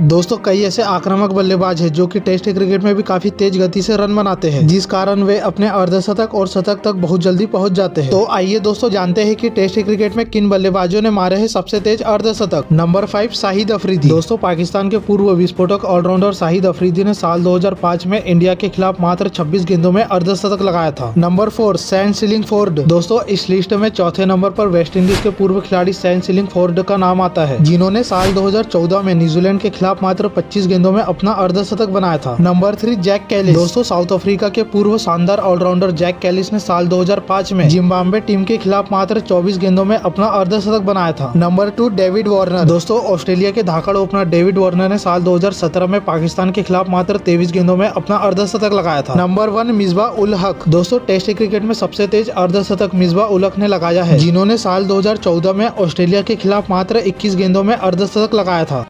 दोस्तों, कई ऐसे आक्रामक बल्लेबाज हैं जो कि टेस्ट क्रिकेट में भी काफ़ी तेज गति से रन बनाते हैं, जिस कारण वे अपने अर्धशतक और शतक तक बहुत जल्दी पहुँच जाते हैं। तो आइए दोस्तों, जानते हैं कि टेस्ट क्रिकेट में किन बल्लेबाजों ने मारे हैं सबसे तेज अर्धशतक। Number five Shahid Afridi. दोस्तों, पाकिस्तान के पूर्व विस्फोटक ऑलराउंडर शाहिद अफरीदी ने साल दो हज़ार पाँच में इंडिया के खिलाफ मात्र छब्बीस गेंदों में अर्धशतक लगाया था। नंबर फोर, सैन सिलिंग फोर्ड। दोस्तों, इस लिस्ट में चौथे नंबर पर वेस्ट इंडीज के पूर्व खिलाड़ी सैन सिलिंग फोर्ड का नाम आता है, जिन्होंने साल 2014 में न्यूजीलैंड के खिलाफ खिलाफ मात्र 25 गेंदों में अपना अर्धशतक बनाया था। Number three, Jacques Kallis. दोस्तों साउथ अफ्रीका के पूर्व शानदार ऑलराउंडर जैक कैलिस ने साल 2005 में जिम्बाब्वे टीम के खिलाफ मात्र 24 गेंदों में अपना अर्धशतक बनाया था। Number two, David Warner. दोस्तों ऑस्ट्रेलिया के धाकड़ ओपनर डेविड वार्नर ने साल 2017 में पाकिस्तान के खिलाफ मात्र तेईस गेंदों में अपना अर्धशतक लगाया था। Number one Misbah ul Haq. दोस्तों टेस्ट क्रिकेट में सबसे तेज अर्धशतक मिसबा उल हक ने लगाया है, जिन्होंने साल 2014 में ऑस्ट्रेलिया के खिलाफ मात्र 21 गेंदों में अर्धशतक लगाया था।